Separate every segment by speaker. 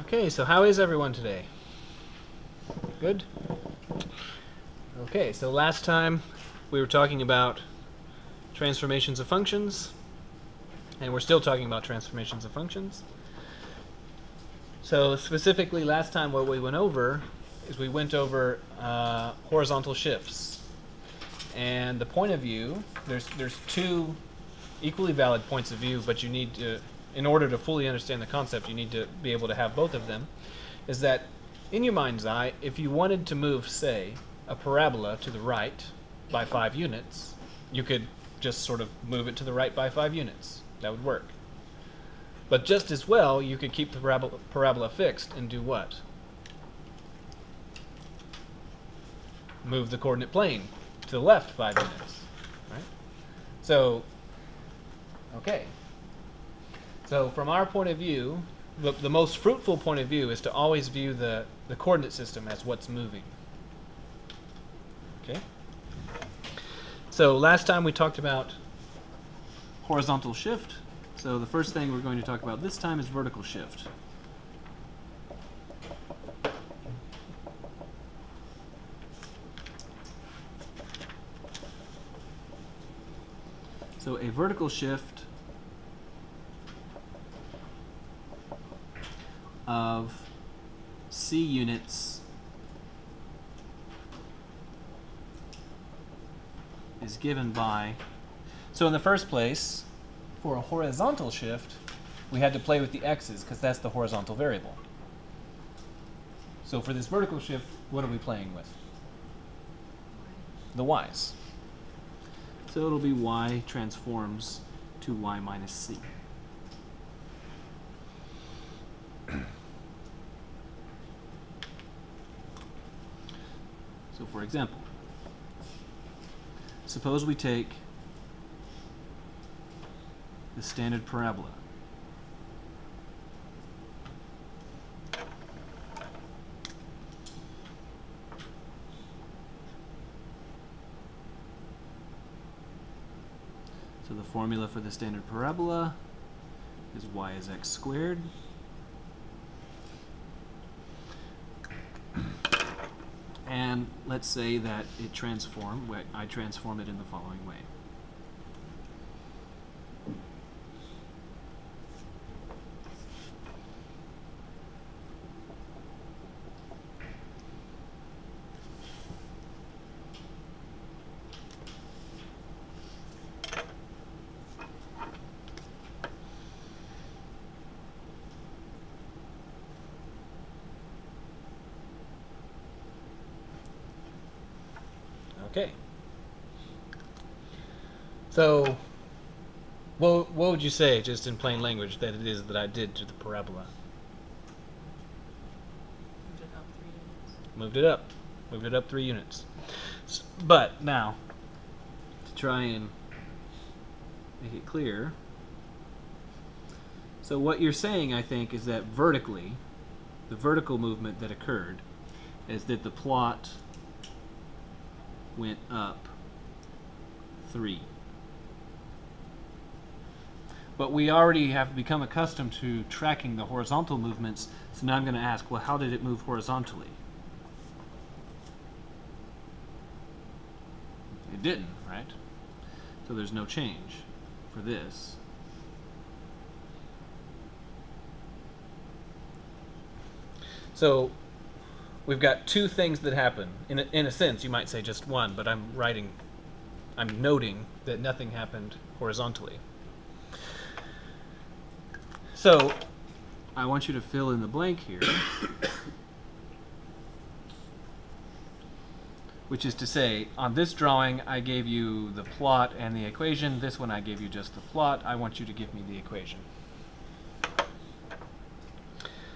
Speaker 1: Okay, so how is everyone today? Good? Okay, so last time we were talking about transformations of functions, and we're still talking about transformations of functions. So specifically last time what we went over is we went over uh, horizontal shifts. And the point of view, there's, there's two equally valid points of view, but you need to, in order to fully understand the concept, you need to be able to have both of them, is that in your mind's eye, if you wanted to move, say, a parabola to the right by five units, you could just sort of move it to the right by five units. That would work. But just as well, you could keep the parabola, parabola fixed and do what? Move the coordinate plane to the left five units. Right? So, okay. So from our point of view, the, the most fruitful point of view is to always view the, the coordinate system as what's moving. Okay? So last time we talked about horizontal shift. So the first thing we're going to talk about this time is vertical shift. So a vertical shift of C units is given by, so in the first place, for a horizontal shift, we had to play with the x's because that's the horizontal variable. So for this vertical shift, what are we playing with? The y's. So it'll be y transforms to y minus c. So for example, suppose we take the standard parabola. So the formula for the standard parabola is y is x squared. And let's say that it transform, I transform it in the following way. Okay. So, what, what would you say, just in plain language, that it is that I did to the parabola?
Speaker 2: Moved it up three units.
Speaker 1: Moved it up. Moved it up three units. But now, to try and make it clear, so what you're saying, I think, is that vertically, the vertical movement that occurred is that the plot went up three. But we already have become accustomed to tracking the horizontal movements, so now I'm going to ask, well, how did it move horizontally? It didn't, right? So there's no change for this. So we've got two things that happen. In a, in a sense, you might say just one, but I'm writing, I'm noting that nothing happened horizontally. So I want you to fill in the blank here. Which is to say, on this drawing, I gave you the plot and the equation. This one, I gave you just the plot. I want you to give me the equation.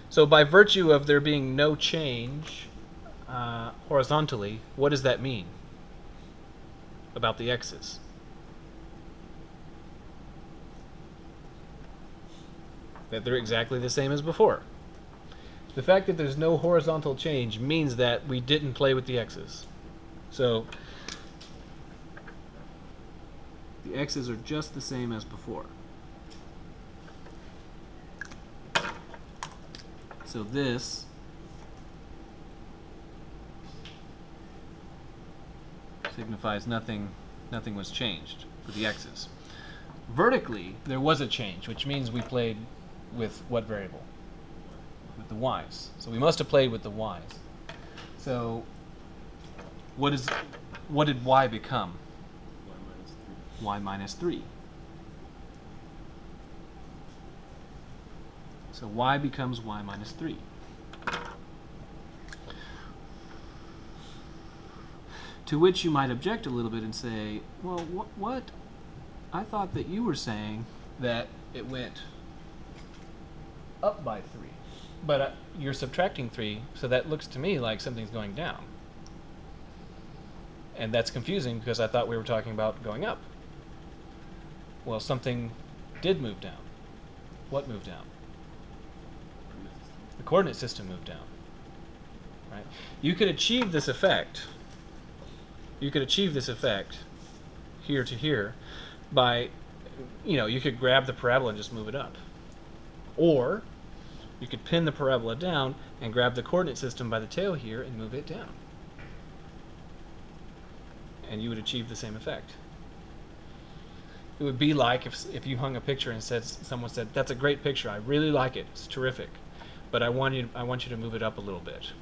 Speaker 1: So by virtue of there being no change uh, horizontally, what does that mean about the x's? That they're exactly the same as before. The fact that there's no horizontal change means that we didn't play with the x's. So the x's are just the same as before. So this signifies nothing nothing was changed for the x's. Vertically, there was a change, which means we played with what variable? With the y's. So we must have played with the y's. So what is what did y become? y minus 3. So y becomes y minus 3. To which you might object a little bit and say, well, wh- what? I thought that you were saying that it went up by 3. But uh, you're subtracting 3, so that looks to me like something's going down. And that's confusing because I thought we were talking about going up. Well, something did move down. What moved down? The coordinate system moved down. Right? You could achieve this effect. You could achieve this effect here to here by you know, you could grab the parabola and just move it up. Or you could pin the parabola down and grab the coordinate system by the tail here and move it down. And you would achieve the same effect. It would be like if, if you hung a picture and said someone said that's a great picture. I really like it. It's terrific. But i want you i want you to move it up a little bit.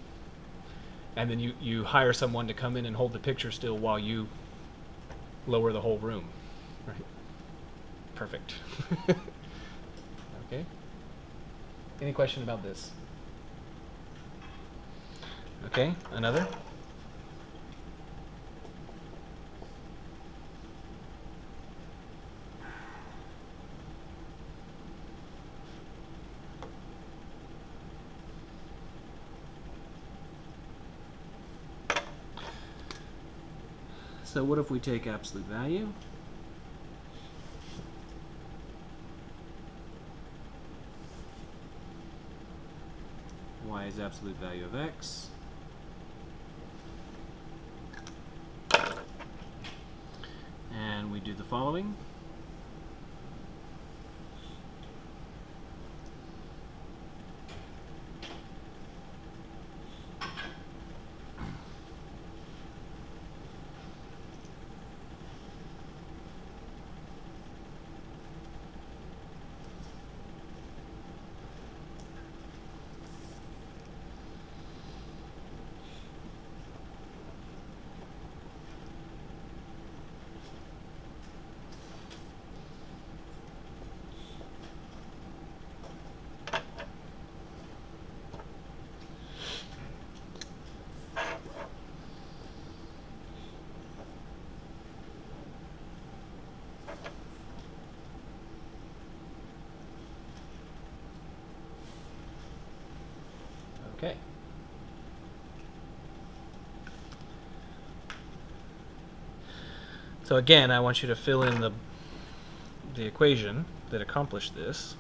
Speaker 1: And then you you hire someone to come in and hold the picture still while you lower the whole room. Right? Perfect. Okay any question about this okay another So what if we take absolute value? y is absolute value of x. And we do the following. Okay. So again, I want you to fill in the the equation that accomplished this.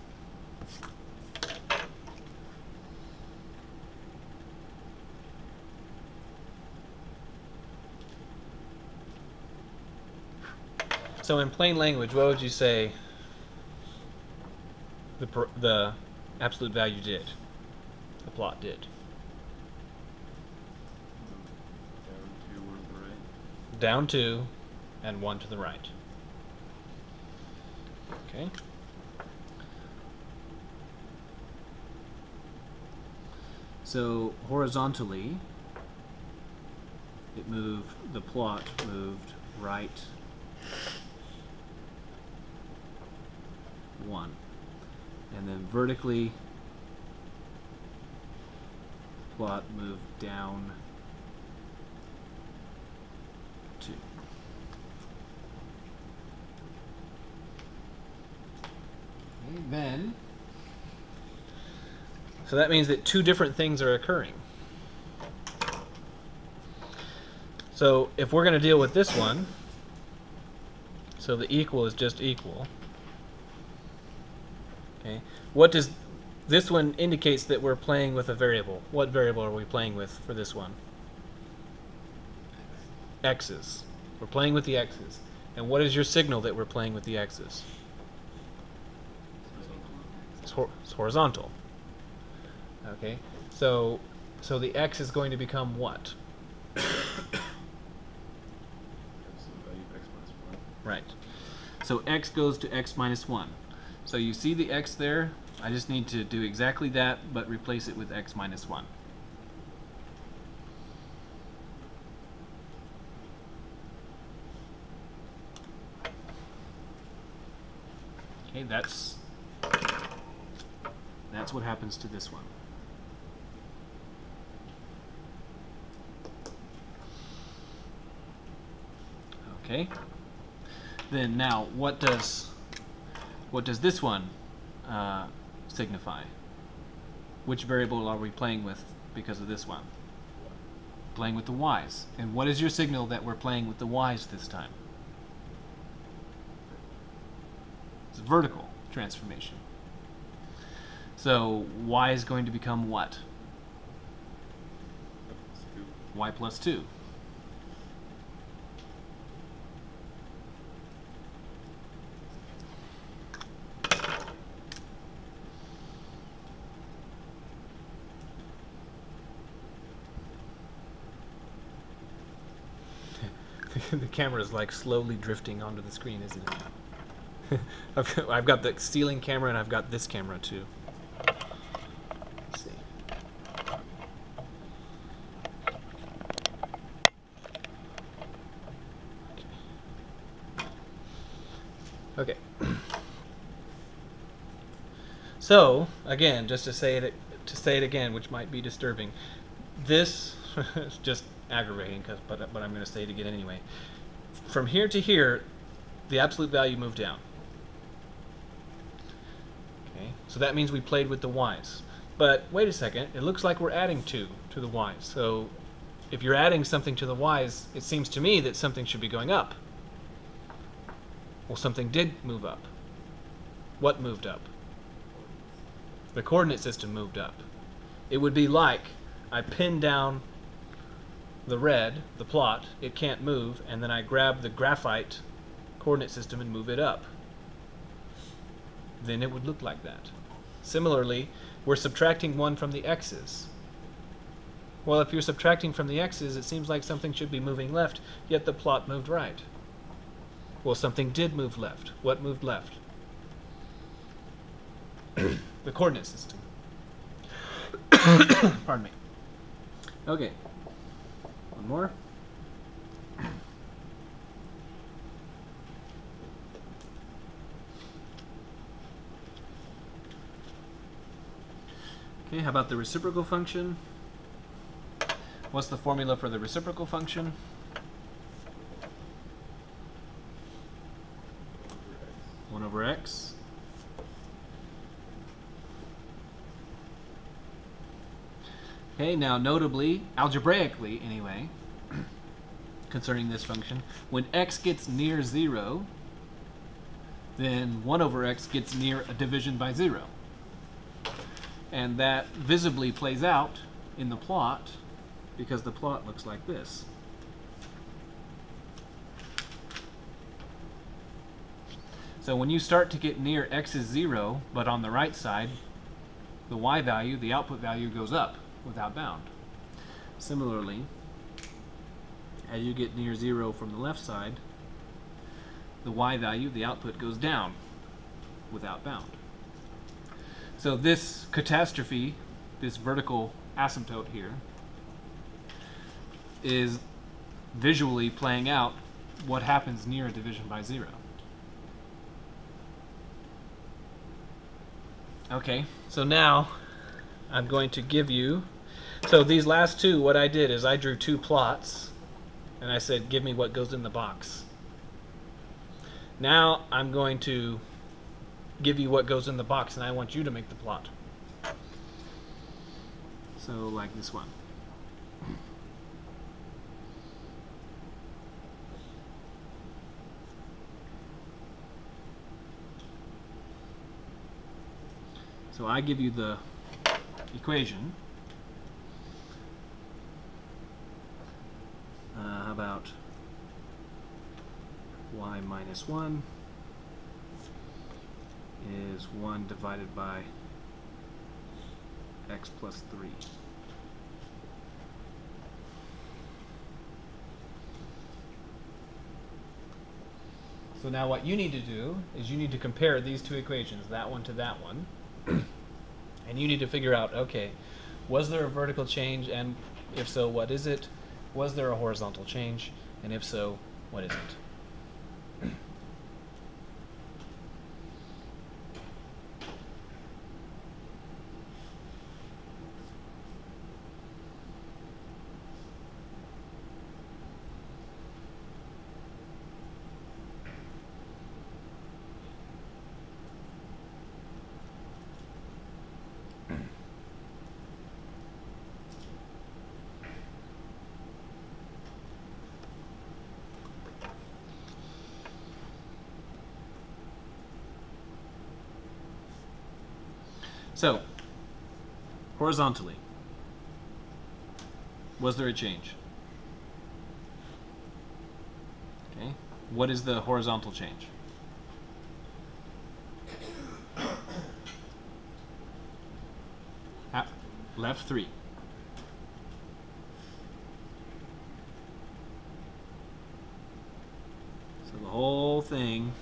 Speaker 1: So in plain language, what would you say the the absolute value did? The plot did.
Speaker 3: Down two, one to the right.
Speaker 1: Down two and one to the right. Okay. So horizontally, it moved, the plot moved right one. And then vertically, plot moved down two. Okay, then. So that means that two different things are occurring. So if we're going to deal with this one, so the equal is just equal. Okay. What does this one indicates that we're playing with a variable? What variable are we playing with for this one? X's. We're playing with the X's. And what is your signal that we're playing with the X's? It's, hor- it's horizontal. Okay, so so the x is going to become what? Right. So x goes to x minus 1. So you see the x there? I just need to do exactly that, but replace it with x minus 1. Okay, that's that's what happens to this one. Okay. Then now, what does what does this one uh, signify? Which variable are we playing with because of this one? Playing with the y's. And what is your signal that we're playing with the y's this time? It's a vertical transformation. So y is going to become what? Y plus 2. the camera is like slowly drifting onto the screen, isn't it? I've got the ceiling camera and I've got this camera too. Let's see. Okay. So again, just to say it to say it again, which might be disturbing, this is just aggravating, cause, but but I'm going to say it again anyway. From here to here, the absolute value moved down. Okay, so that means we played with the y's. But wait a second, it looks like we're adding two to the y's. So if you're adding something to the y's, it seems to me that something should be going up. Well, something did move up. What moved up? The coordinate system moved up. It would be like I pin down the red, the plot, it can't move, and then I grab the graphite coordinate system and move it up. Then it would look like that. Similarly, we're subtracting 1 from the x's. Well, if you're subtracting from the x's, it seems like something should be moving left, yet the plot moved right. Well, something did move left. What moved left? the coordinate system. Pardon me. Okay. One more. Okay, how about the reciprocal function? What's the formula for the reciprocal function?
Speaker 3: Over x.
Speaker 1: 1 over x. Okay, now notably, algebraically anyway, concerning this function, when x gets near 0, then 1 over x gets near a division by 0. And that visibly plays out in the plot because the plot looks like this. So when you start to get near x is 0, but on the right side, the y value, the output value goes up without bound. Similarly, as you get near 0 from the left side, the y value, the output, goes down without bound. So this catastrophe, this vertical asymptote here, is visually playing out what happens near a division by zero. Okay, so now I'm going to give you. So these last two, what I did is I drew two plots, and I said, give me what goes in the box. Now I'm going to give you what goes in the box, and I want you to make the plot. So like this one. So I give you the equation. Uh, how about y minus 1 is 1 divided by x plus 3. So now what you need to do is you need to compare these two equations, that one to that one. And you need to figure out, okay, was there a vertical change and if so, what is it? Was there a horizontal change? And if so, what is it? So, horizontally, was there a change? Okay. What is the horizontal change? Left three. So the whole thing,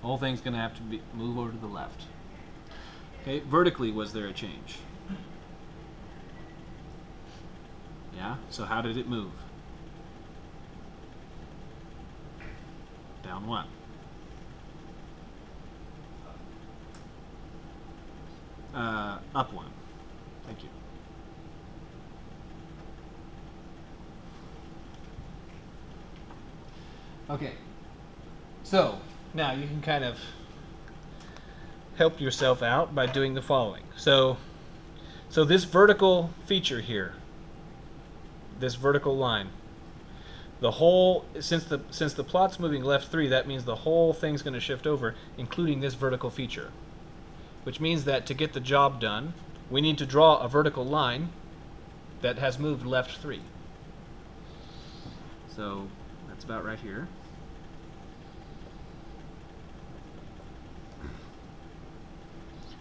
Speaker 1: the whole thing's going to have to be move over to the left. Okay, vertically, was there a change? Yeah, so how did it move? Down one. Uh, up one. Thank you. Okay, so now you can kind of help yourself out by doing the following. So, so this vertical feature here, this vertical line, the whole since the since the plot's moving left three, that means the whole thing's going to shift over, including this vertical feature. Which means that to get the job done, we need to draw a vertical line that has moved left three. So that's about right here.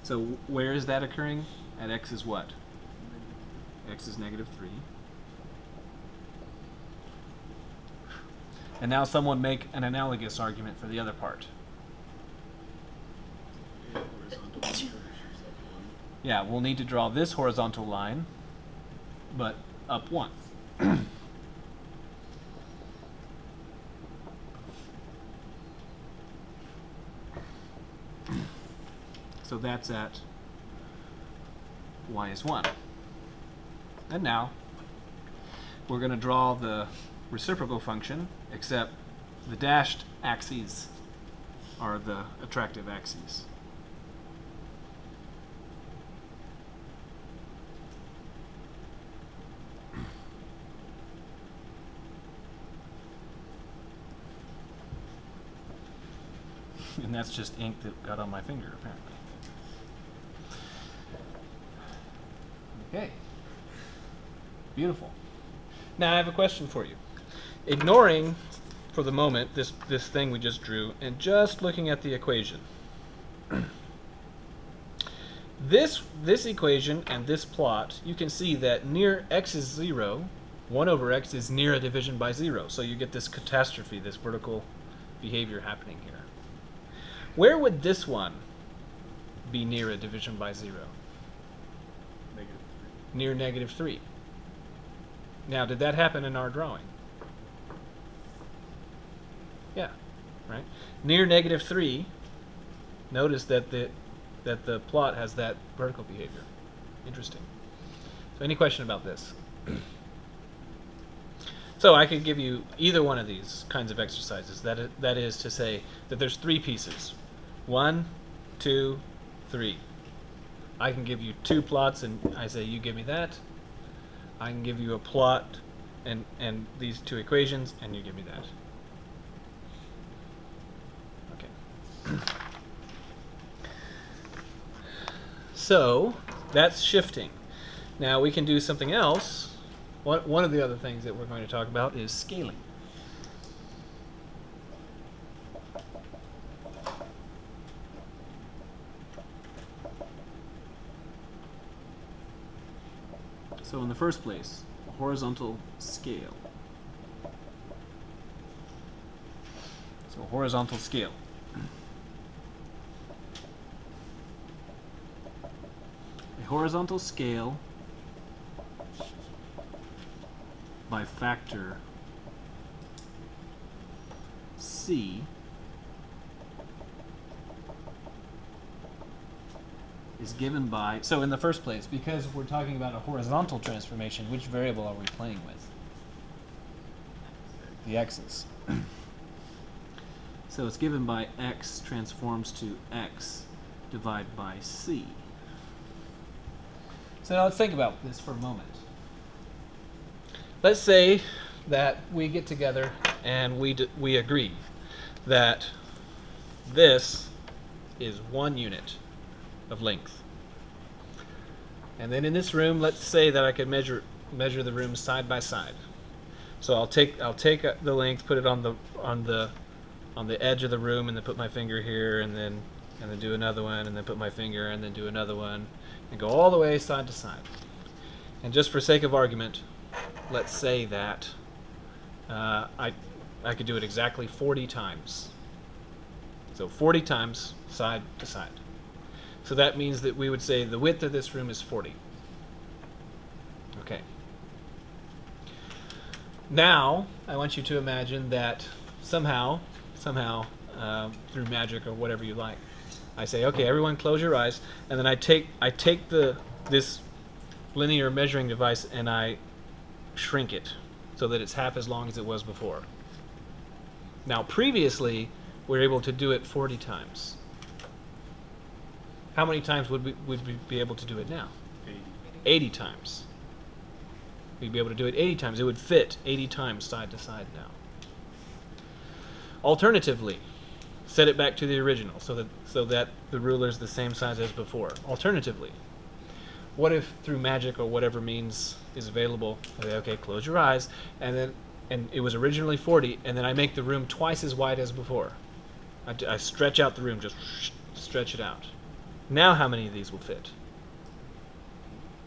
Speaker 1: So where is that occurring? At x is what? x is negative 3. And now someone make an analogous argument for the other part.
Speaker 3: Yeah, one.
Speaker 1: We'll need to draw this horizontal line, but up 1. so that's at y is 1. And now we're going to draw the reciprocal function, except the dashed axes are the attractive axes. and that's just ink that got on my finger, apparently. Okay. Beautiful. Now I have a question for you. Ignoring, for the moment, this, this thing we just drew, and just looking at the equation. this, this equation and this plot, you can see that near x is 0, 1 over x is near a division by 0. So you get this catastrophe, this vertical behavior happening here. Where would this one be near a division by 0?
Speaker 3: Negative
Speaker 1: Near negative 3. Now, did that happen in our drawing? Yeah, right? Near negative 3, notice that the, that the plot has that vertical behavior. Interesting. So any question about this? So I could give you either one of these kinds of exercises. That that is to say that there's three pieces. One, two, three. I can give you two plots and I say you give me that. I can give you a plot and, and these two equations and you give me that. Okay. So that's shifting. Now we can do something else. One, of the other things that we're going to talk about is scaling. So in the first place, a horizontal scale. So horizontal scale. Horizontal scale by factor C is given by so in the first place because we're talking about a horizontal transformation which variable are we playing with? The x's. So it's given by x transforms to x divided by c so now let's think about this for a moment let's say that we get together and we we agree that this is one unit of length. And then in this room, let's say that I could measure measure the room side by side. So I'll take I'll take uh, the length, put it on the on the on the edge of the room, and then put my finger here, and then and then do another one, and then put my finger, and then do another one, and go all the way side to side. And just for sake of argument, let's say that uh, I I could do it exactly 40 times. So 40 times side to side. So that means that we would say the width of this room is 40. Okay. Now, I want you to imagine that somehow, somehow, uh, through magic or whatever you like, I say, okay, everyone close your eyes, and then I take I take the this linear measuring device and I shrink it so that it's half as long as it was before. Now, previously, we were able to do it 40 times. How many times would we, would we be able to do it now?
Speaker 3: 80.
Speaker 1: 80 times. We'd be able to do it 80 times. It would fit 80 times side to side now. Alternatively, set it back to the original so that so that the ruler is the same size as before. Alternatively, what if through magic or whatever means is available, I okay, close your eyes, and then and it was originally 40, and then I make the room twice as wide as before. I stretch out the room, just stretch it out. Now, how many of these will fit?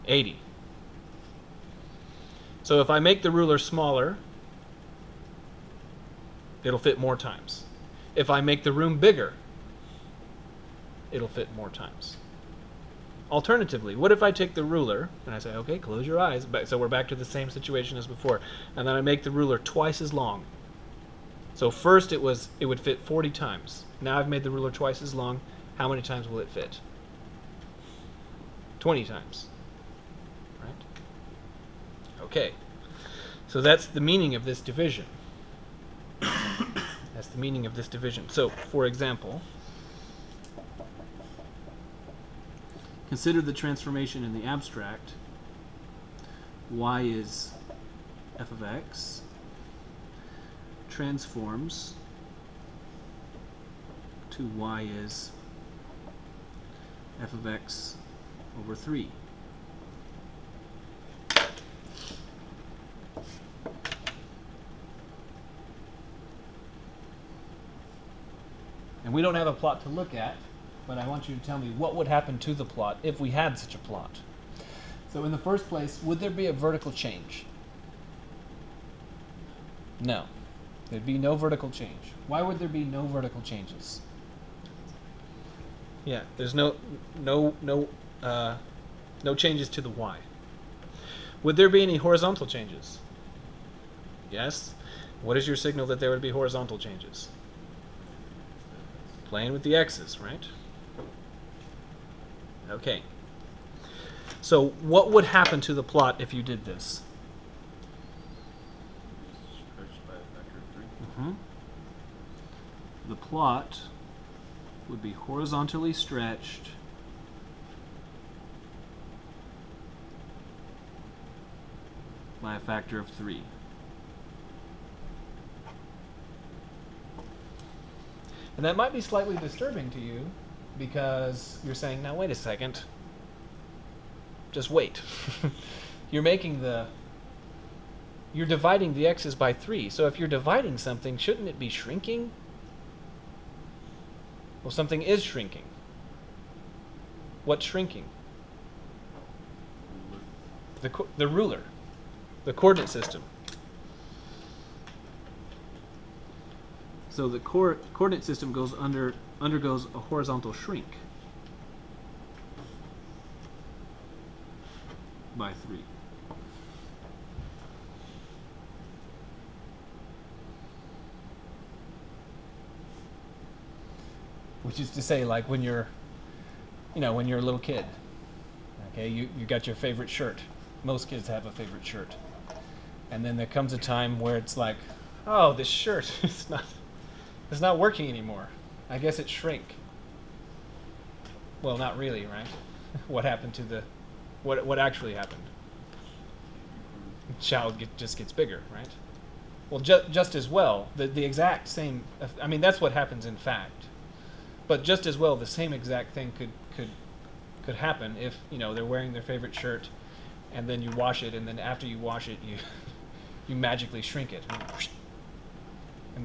Speaker 1: 80. So if I make the ruler smaller, it'll fit more times. If I make the room bigger, it'll fit more times. Alternatively, what if I take the ruler and I say, okay, close your eyes, so we're back to the same situation as before, and then I make the ruler twice as long. So first it was it would fit 40 times. Now I've made the ruler twice as long. How many times will it fit? 20 times. Right? Okay. So that's the meaning of this division. The meaning of this division. So, for example, consider the transformation in the abstract. y is f of x transforms to y is f of x over 3. And we don't have a plot to look at, but I want you to tell me what would happen to the plot if we had such a plot. So, in the first place, would there be a vertical change? No. There'd be no vertical change. Why would there be no vertical changes? Yeah, there's no no no uh, no changes to the y. Would there be any horizontal changes? Yes. What is your signal that there would be horizontal changes? Playing with the x's, right? Okay. So what would happen to the plot if you did this?
Speaker 3: Stretched by a factor of 3.
Speaker 1: Mm-hmm. The plot would be horizontally stretched by a factor of 3. And that might be slightly disturbing to you because you're saying, now wait a second. Just wait. you're making the you're dividing the x's by 3. So if you're dividing something, shouldn't it be shrinking? Well, something is shrinking. What's shrinking? The the ruler, the coordinate system. So the coordinate system goes under undergoes a horizontal shrink by three. Which is to say, like when you're, you know, when you're a little kid, okay, you, you got your favorite shirt. Most kids have a favorite shirt. And then there comes a time where it's like, oh, this shirt, it's not, it's not working anymore. I guess it shrank. Well, not really, right? what happened to the, what, what actually happened? Child get, just gets bigger, right? Well, ju- just as well, the, the exact same, I mean, that's what happens in fact. But just as well, the same exact thing could, could, could happen if, you know, they're wearing their favorite shirt and then you wash it and then after you wash it, you, you magically shrink it.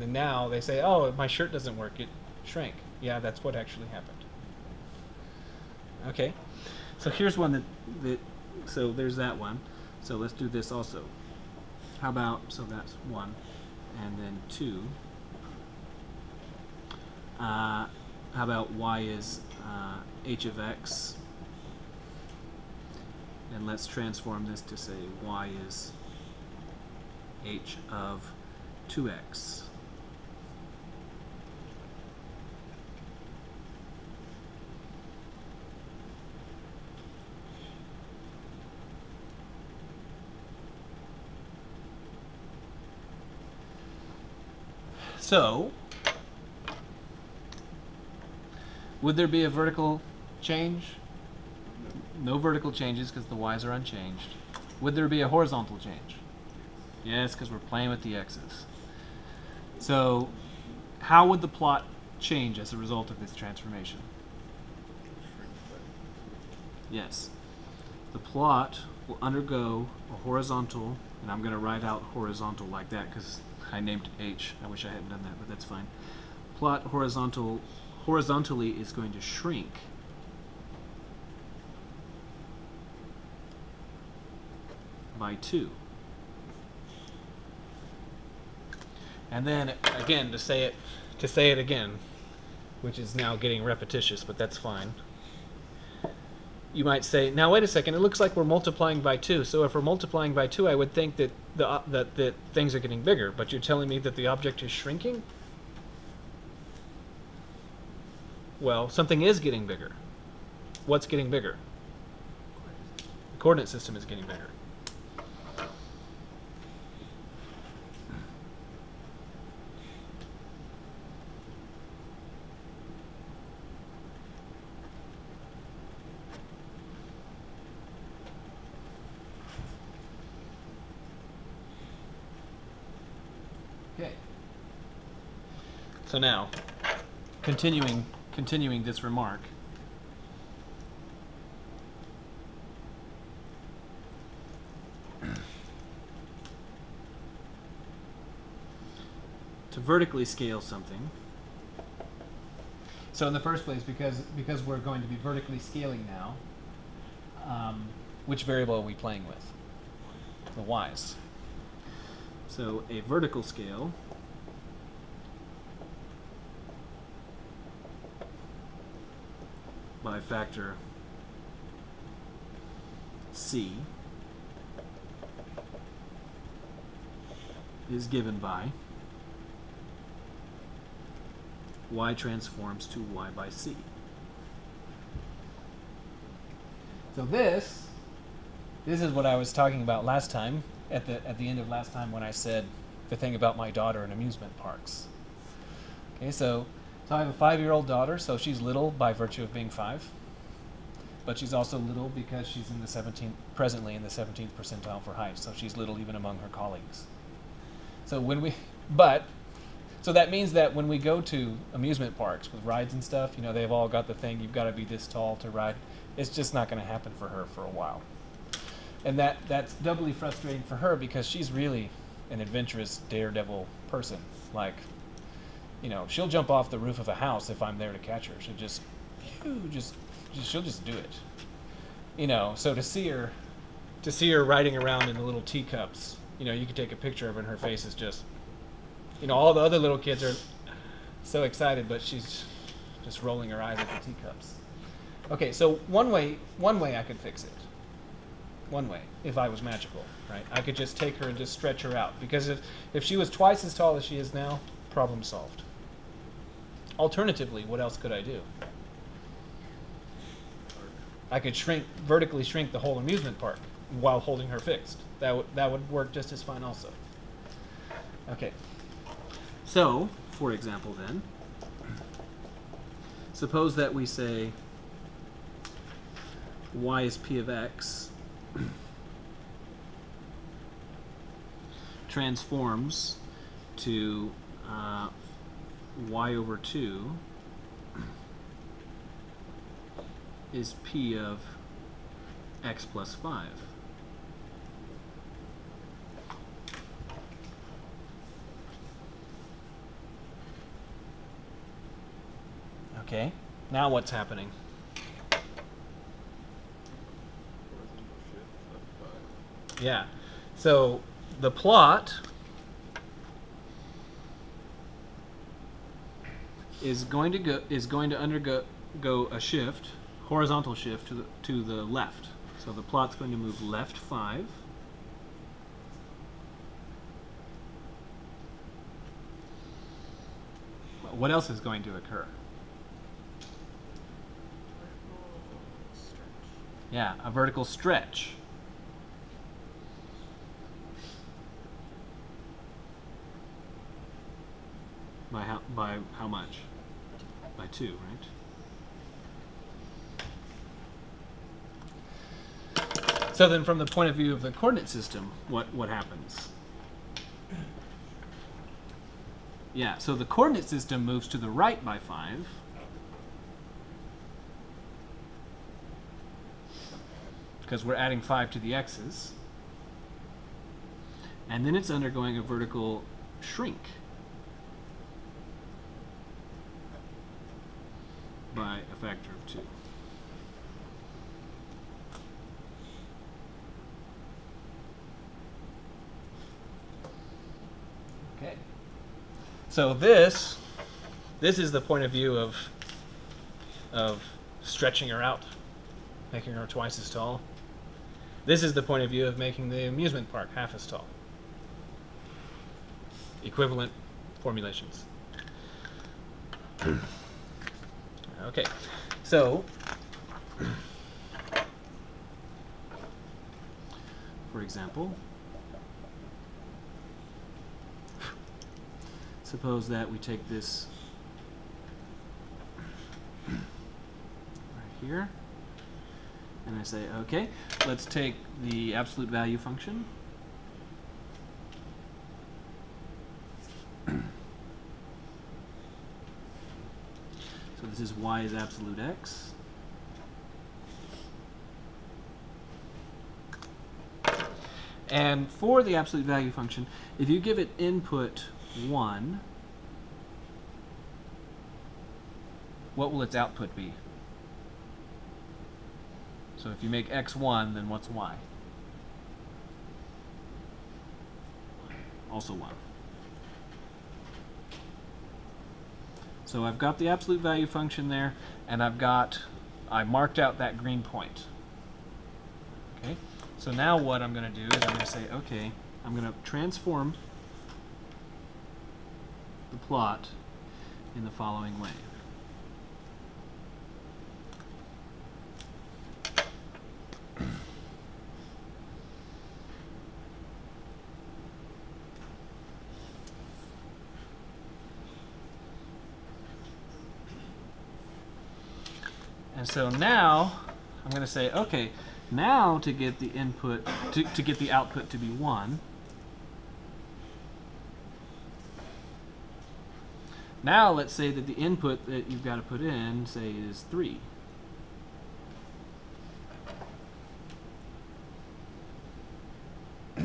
Speaker 1: And then now they say, oh, my shirt doesn't work, it shrank. Yeah, that's what actually happened. Okay, so here's one that, that so there's that one. So let's do this also. How about, so that's one, and then two. Uh, how about y is uh, h of x? And let's transform this to say y is h of 2x. So, would there be a vertical change? No vertical changes because the y's are unchanged. Would there be a horizontal change? Yes, because we're playing with the x's. So, how would the plot change as a result of this transformation? Yes. The plot will undergo a horizontal, and I'm going to write out horizontal like that because I named H. I wish I hadn't done that, but that's fine. Plot horizontal horizontally is going to shrink. by 2. And then again to say it to say it again, which is now getting repetitious, but that's fine. You might say, now wait a second, it looks like we're multiplying by 2. So if we're multiplying by 2, I would think that the uh, that that things are getting bigger, but you're telling me that the object is shrinking? Well, something is getting bigger. What's getting bigger? The coordinate system is getting bigger. Okay. So now, continuing continuing this remark. to vertically scale something. So in the first place, because because we're going to be vertically scaling now, um, which variable are we playing with? The y's. So a vertical scale by factor c is given by y transforms to y by c. So this this is what I was talking about last time at the at the end of last time when I said the thing about my daughter in amusement parks. Okay, so so I have a five-year-old daughter, so she's little by virtue of being five, but she's also little because she's in the 17th presently in the 17th percentile for height, so she's little even among her colleagues. So when we, but, so that means that when we go to amusement parks with rides and stuff, you know, they've all got the thing you've got to be this tall to ride. It's just not going to happen for her for a while, and that that's doubly frustrating for her because she's really an adventurous daredevil person, like you know, she'll jump off the roof of a house if I'm there to catch her. She'll just, just, just she'll just do it. You know, so to see her, to see her riding around in the little teacups, you know, you could take a picture of her and her face is just, you know, all the other little kids are so excited, but she's just rolling her eyes at the teacups. Okay, so one way, one way I could fix it. One way, if I was magical, right? I could just take her and just stretch her out because if if she was twice as tall as she is now, problem solved. Alternatively, what else could I do? I could shrink vertically shrink the whole amusement park while holding her fixed. That would that would work just as fine also. Okay. So, for example then, suppose that we say y is p of x transforms to uh, y over 2 is p of x plus 5. Okay, now what's happening? Yeah. So the plot is going to go is going to undergo go a shift, horizontal shift to the to the left. So the plot's going to move left five. What else is going to occur? Yeah, a vertical stretch. By how by how much? By two, right? So then from the point of view of the coordinate system, what, what happens? Yeah, so the coordinate system moves to the right by five. Because we're adding five to the x's. And then it's undergoing a vertical shrink. by a factor of 2. Okay. So this this is the point of view of of stretching her out, making her twice as tall. This is the point of view of making the amusement park half as tall. Equivalent formulations. Okay, so for example, suppose that we take this right here, and I say, okay, let's take the absolute value function. Is y is absolute x. And for the absolute value function, if you give it input 1, what will its output be? So if you make x 1, then what's y? Also 1. So I've got the absolute value function there, and I've got, I marked out that green point. Okay, so now what I'm going to do is I'm going to say, okay, I'm going to transform the plot in the following way. And so now I'm going to say, okay, now to get the input, to, to get the output to be 1, now let's say that the input that you've got to put in, say, is 3.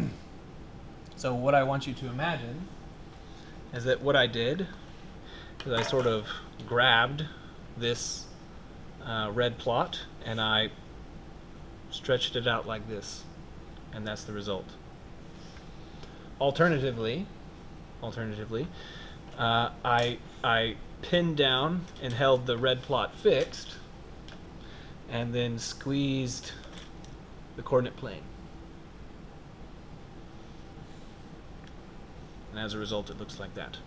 Speaker 1: so what I want you to imagine is that what I did is I sort of grabbed this uh, red plot and I stretched it out like this. and that's the result. Alternatively, alternatively, uh, I I pinned down and held the red plot fixed, and then squeezed the coordinate plane. And as a result, it looks like that.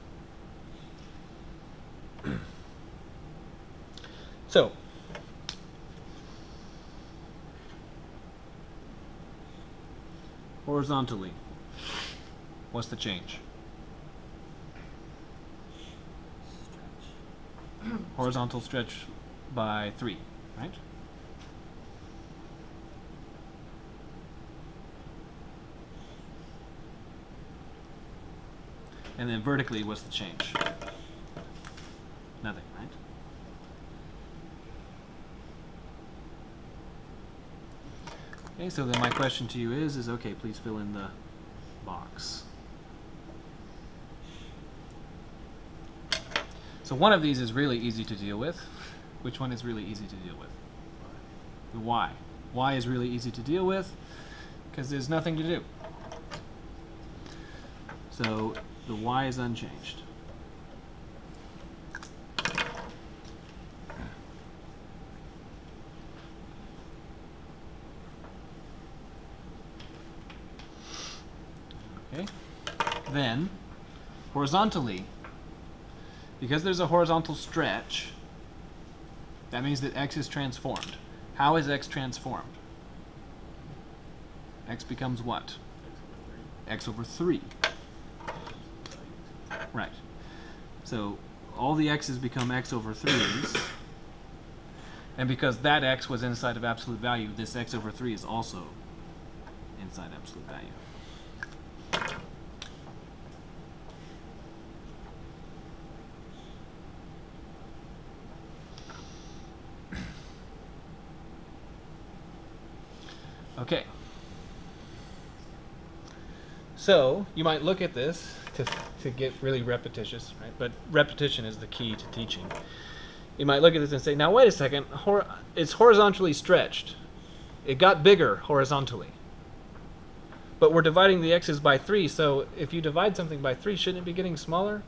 Speaker 1: so, horizontally, what's the change?
Speaker 2: Stretch.
Speaker 1: Horizontal stretch by 3, right? And then vertically, what's the change? Nothing, right? Okay, so then my question to you is, is okay, please fill in the box. So one of these is really easy to deal with. Which one is really easy to deal with? The y. y is really easy to deal with because there's nothing to do. So the y is unchanged. Okay. Then, horizontally, because there's a horizontal stretch, that means that x is transformed. How is x transformed? x becomes what? x over 3. Right. So all the x's become x over 3's. and because that x was inside of absolute value, this x over 3 is also inside absolute value. Okay. So you might look at this to, to get really repetitious, right? But repetition is the key to teaching. You might look at this and say, now wait a second, hor- it's horizontally stretched. It got bigger horizontally. But we're dividing the x's by 3, so if you divide something by 3, shouldn't it be getting smaller?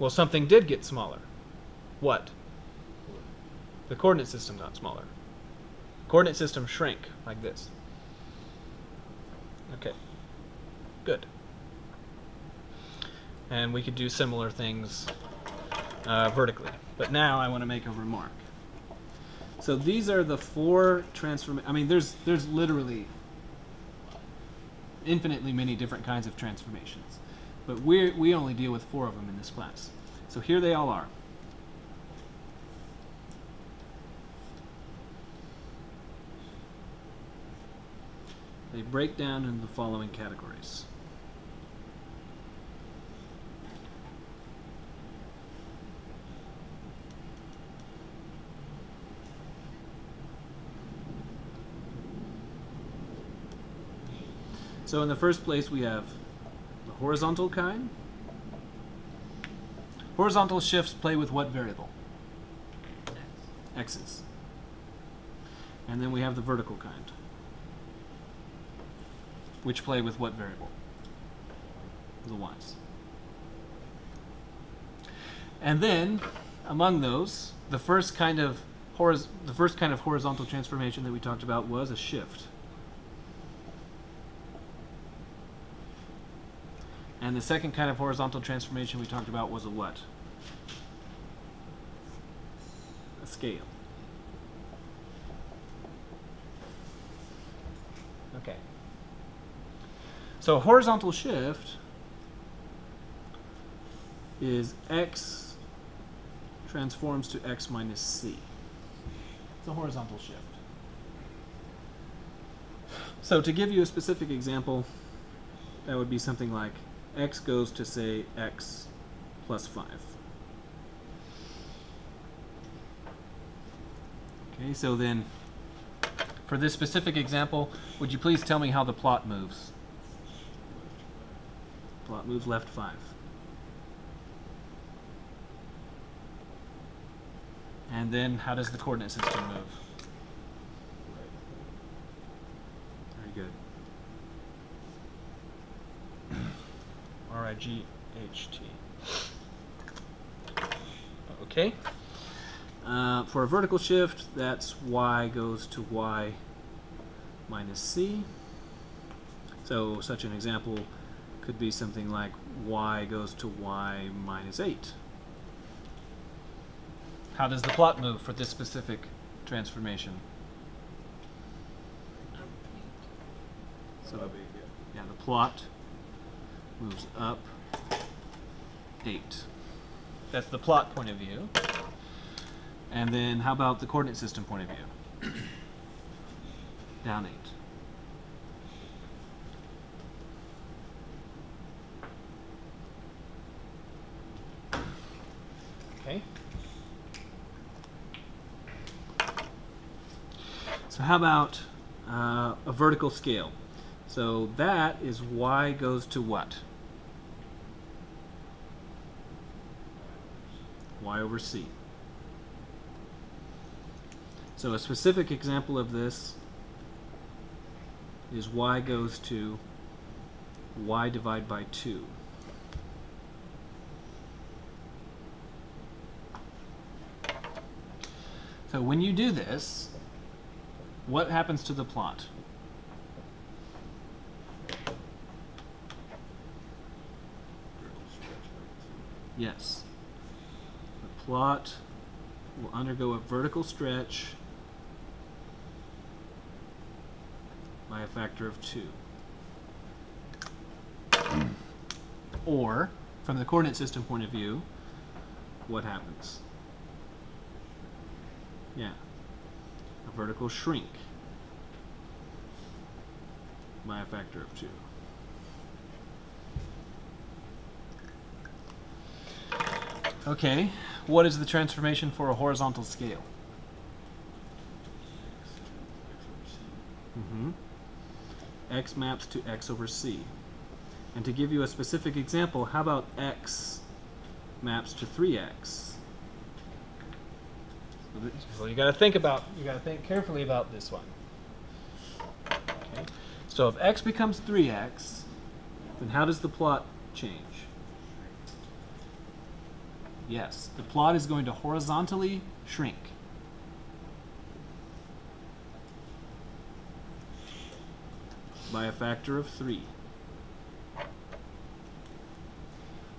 Speaker 1: Well, something did get smaller. What? The coordinate system got smaller. Coordinate system shrank like this. Okay. Good. And we could do similar things uh, vertically. But now I want to make a remark. So these are the four transform. I mean, there's there's literally infinitely many different kinds of transformations, but we we only deal with four of them in this class. So here they all are. They break down into the following categories. So in the first place we have the horizontal kind. Horizontal shifts play with what variable? X's. And then we have the vertical kind which play with what variable? The y's. And then, among those, the first kind of the first kind of horizontal transformation that we talked about was a shift. And the second kind of horizontal transformation we talked about was a what? A scale. Okay. So horizontal shift is x transforms to x minus c. It's a horizontal shift. So to give you a specific example, that would be something like x goes to say x plus 5. Okay, so then for this specific example, would you please tell me how the plot moves? Plot moves left 5. And then how does the coordinate system move? Right. Very good. R I G H T. Okay. Uh, for a vertical shift, that's y goes to y minus c. So such an example could be something like y goes to y minus 8. How does the plot move for this specific transformation? So
Speaker 3: yeah,
Speaker 1: the plot moves up 8. That's the plot point of view. And then how about the coordinate system point of view? Down 8. Okay. So how about uh, a vertical scale? So that is y goes to what? y over c. So a specific example of this is y goes to y divided by 2. So when you do this, what happens to the plot? Yes. The plot will undergo a vertical stretch by a factor of 2. or, from the coordinate system point of view, what happens? Yeah. A vertical shrink by a factor of 2. Okay, what is the transformation for a horizontal scale? Mm-hmm. X maps to X over C. And to give you a specific example, how about X maps to 3X? So you got to think about, you got to think carefully about this one. Okay. So if X becomes 3X, then how does the plot change? Yes, the plot is going to horizontally shrink. By a factor of 3.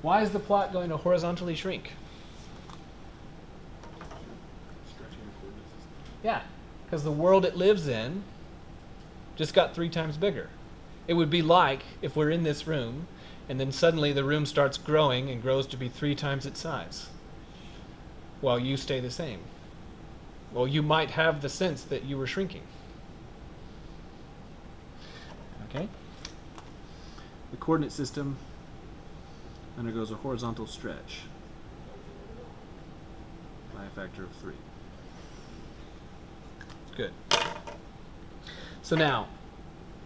Speaker 1: Why is the plot going to horizontally shrink?
Speaker 3: Stretching the coordinate system.
Speaker 1: Yeah, because the world it lives in just got three times bigger. It would be like if we're in this room and then suddenly the room starts growing and grows to be three times its size while you stay the same. Well, you might have the sense that you were shrinking. Okay? The coordinate system undergoes a horizontal stretch by a factor of three. So now,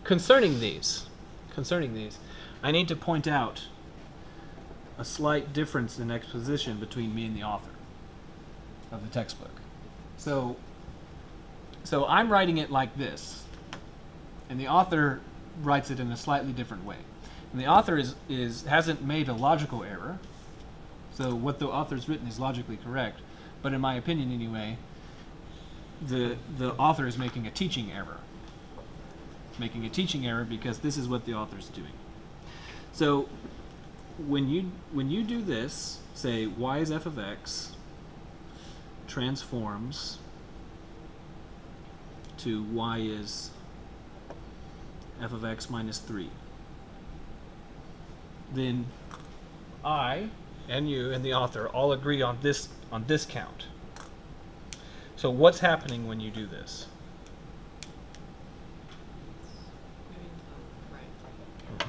Speaker 1: concerning these, concerning these, I need to point out a slight difference in exposition between me and the author of the textbook. So, so I'm writing it like this, and the author writes it in a slightly different way. And the author is, is hasn't made a logical error, so what the author's written is logically correct. But in my opinion, anyway, the the author is making a teaching error. Making a teaching error because this is what the author's doing. So when you when you do this, say y is f of x transforms to y is f of x minus 3. Then I and you and the author all agree on this on this count. So what's happening when you do this?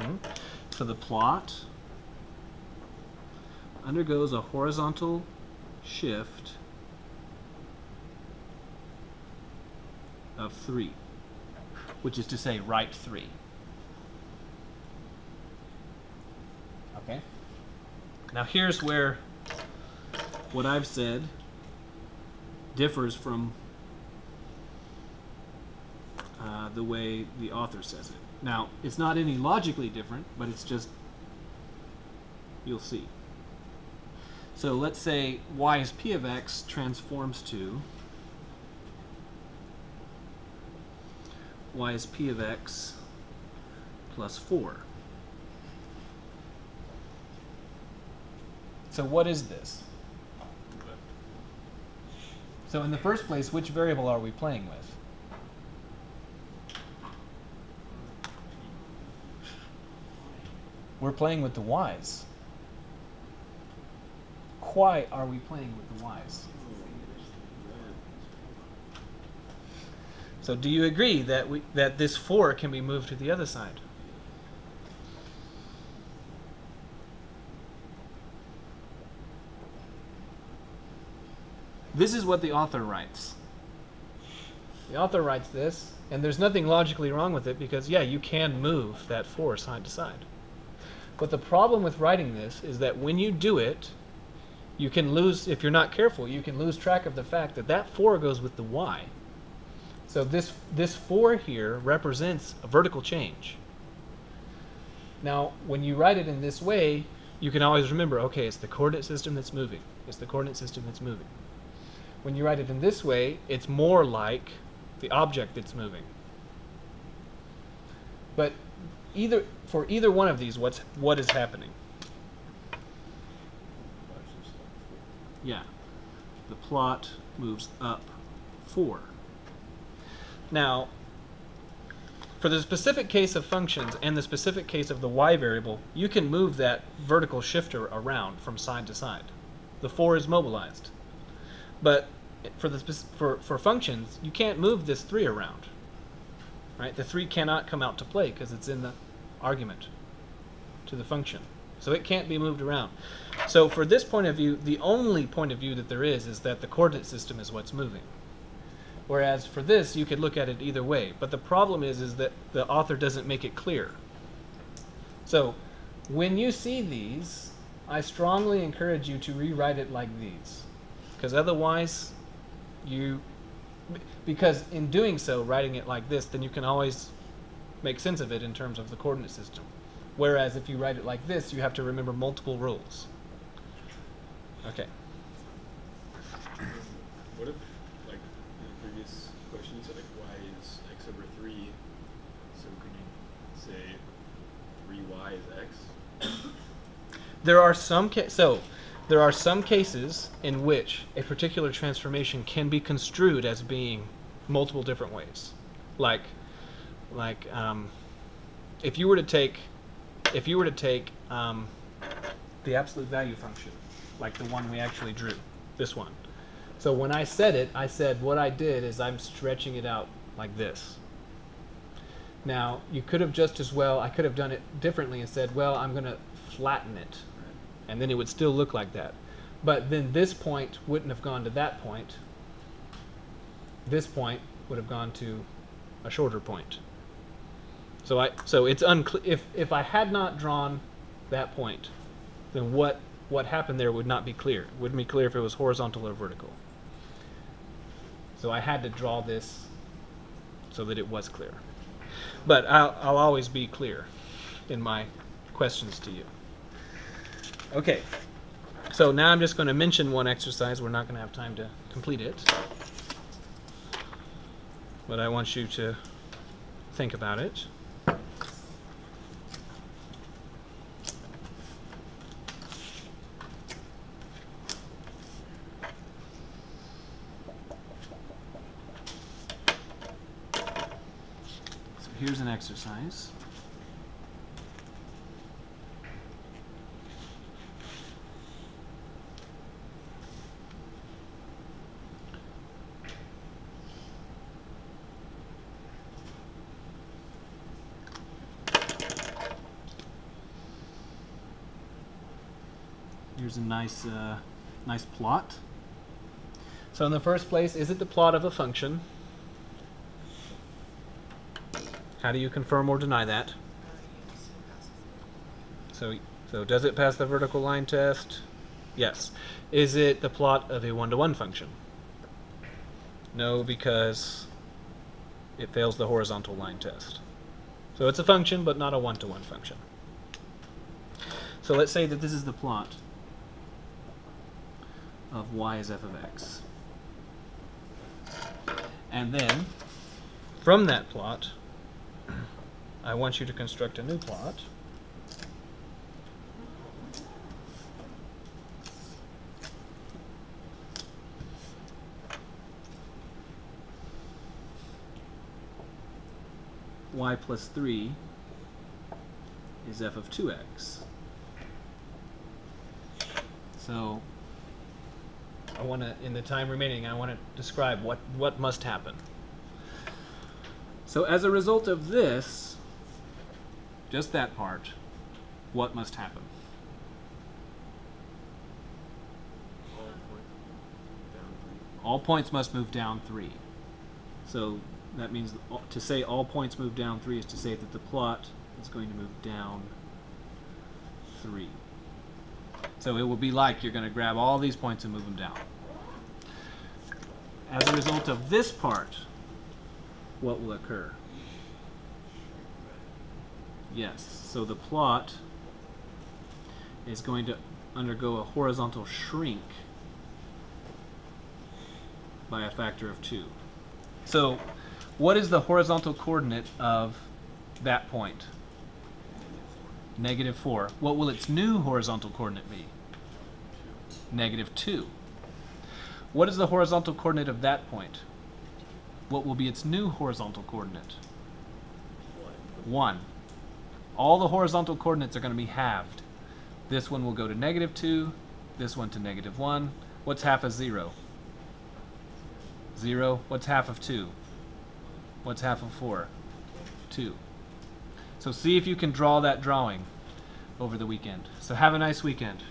Speaker 2: Moving to the.
Speaker 1: So the plot undergoes a horizontal shift of 3, which is to say right 3. Okay? Now here's where what I've said differs from uh, the way the author says it. Now, it's not any logically different, but it's just, you'll see. So let's say y is p of x transforms to y is p of x plus 4. So what is this? So in the first place, which variable are we playing with? We're playing with the y's. Why are we playing with the y's? So do you agree that we that this 4 can be moved to the other side? This is what the author writes. The author writes this, and there's nothing logically wrong with it because, yeah, you can move that 4 side to side. But the problem with writing this is that when you do it, you can lose, if you're not careful, you can lose track of the fact that that 4 goes with the y. So this, this 4 here represents a vertical change. Now, when you write it in this way, you can always remember, okay, it's the coordinate system that's moving. It's the coordinate system that's moving. When you write it in this way, it's more like the object that's moving. But either for either one of these, what's what is happening? Yeah, the plot moves up four. Now, for the specific case of functions and the specific case of the y variable, you can move that vertical shifter around from side to side. The 4 is mobilized. But for the for for functions, you can't move this three around. Right? The three cannot come out to play because it's in the argument to the function. So it can't be moved around. So for this point of view, the only point of view that there is is that the coordinate system is what's moving. Whereas for this, you could look at it either way. But the problem is, is that the author doesn't make it clear. So when you see these, I strongly encourage you to rewrite it like these. Because otherwise, you because in doing so, writing it like this, then you can always make sense of it in terms of the coordinate system. Whereas if you write it like this, you have to remember multiple rules. Okay.
Speaker 3: What if, like, in the previous question, you said, like, y is x over 3, so could you say 3y is x?
Speaker 1: There are some, ca- so there are some cases in which a particular transformation can be construed as being multiple different ways. Like, like um, if you were to take, if you were to take um, the absolute value function, like the one we actually drew, this one. So when I said it, I said what I did is I'm stretching it out like this. Now, you could have just as well, I could have done it differently and said, well, I'm going to flatten it and then it would still look like that. But then this point wouldn't have gone to that point. This point would have gone to a shorter point. So I so it's unclear if if I had not drawn that point, then what what happened there would not be clear. It wouldn't be clear if it was horizontal or vertical. So I had to draw this so that it was clear. But I'll, I'll always be clear in my questions to you. Okay, so now I'm just going to mention one exercise. We're not going to have time to complete it. But I want you to think about it. So here's an exercise. Here's a nice, uh, nice plot. So in the first place, is it the plot of a function? How do you confirm or deny that? So, so does it pass the vertical line test? Yes. Is it the plot of a one-to-one -one function? No, because it fails the horizontal line test. So it's a function, but not a one-to-one function. So let's say that this is the plot y is f of x. And then, from that plot, I want you to construct a new plot. y plus 3 is f of 2x. So I want to, in the time remaining, I want to describe what, what must happen. So as a result of this, just that part, what must happen?
Speaker 3: All three.
Speaker 1: Points must move down 3. So that means to say all points move down 3 is to say that the plot is going to move down 3. So it will be like you're going to grab all these points and move them down. As a result of this part, what will occur? Yes, so the plot is going to undergo a horizontal shrink by a factor of 2. So, what is the horizontal coordinate of that point? Negative 4. What will its new horizontal coordinate be? Negative 2. What is the horizontal coordinate of that point? What will be its new horizontal coordinate? 1. All the horizontal coordinates are going to be halved. This one will go to negative 2, this one to negative 1. What's half of 0? 0. What's half of 2? What's half of 4? 2. So see if you can draw that drawing over the weekend. So have a nice weekend.